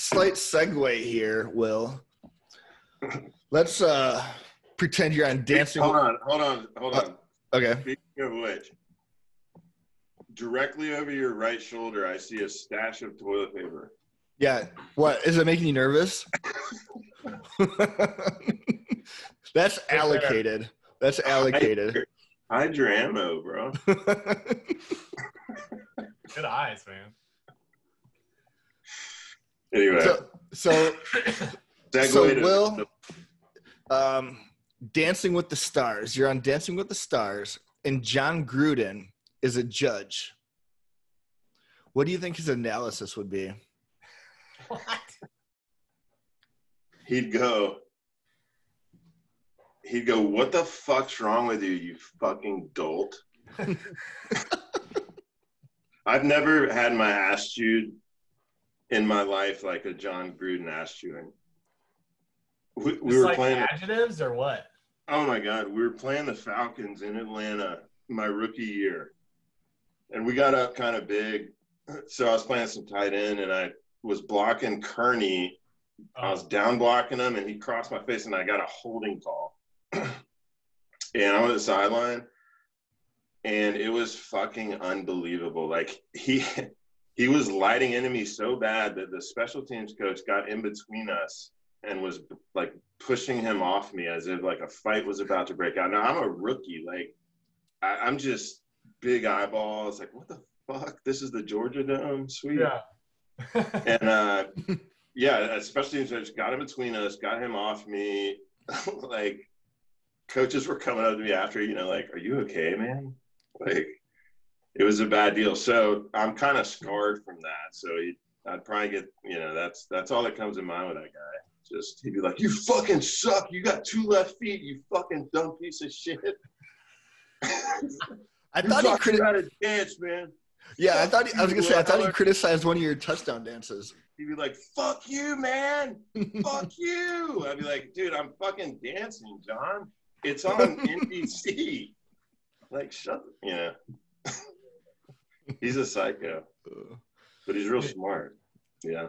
slight segue here, Will. Let's uh pretend you're on dancing. Hold on, hold on, hold on. Okay. Speaking of which, directly over your right shoulder, I see a stash of toilet paper. Yeah. What is it making you nervous? That's allocated. That's allocated. Hide your ammo, bro. Good eyes, man. Anyway, so, so, so Will, um, Dancing with the Stars. You're on Dancing with the Stars, and Jon Gruden is a judge. What do you think his analysis would be? What? he'd go, he'd go, "What the fuck's wrong with you, you fucking dolt?" I've never had my ass chewed in my life like a Jon Gruden ass chewing. We, we were like playing. adjectives or what? Oh my God, we were playing the Falcons in Atlanta my rookie year, and we got up kind of big. So I was playing some tight end, and I was blocking Kerney. I was Oh, down blocking him, and he crossed my face, and I got a holding call. and I'm on the sideline, and it was fucking unbelievable. Like he he was lighting into me so bad that the special teams coach got in between us and was like pushing him off me as if like a fight was about to break out. Now I'm a rookie, like I, I'm just big eyeballs. Like what the fuck? This is the Georgia Dome, sweet. yeah. And uh, yeah, especially just got in between us, got him off me. like coaches were coming up to me after, you know, like, "Are you okay, man?" Like it was a bad deal. So I'm kind of scarred from that. So he, I'd probably get, you know, that's that's all that comes in mind with that guy. Just he'd be like, "You fucking suck. You got two left feet. You fucking dumb piece of shit." I thought he criti- got to dance, man. Yeah, I thought he, I was gonna say I thought he criticized one of your touchdown dances. He'd be like, "Fuck you, man." fuck you. I'd be like, dude, I'm fucking dancing, Jon. It's on NBC. Like, shut, you know. He's a psycho, but he's real smart. Yeah.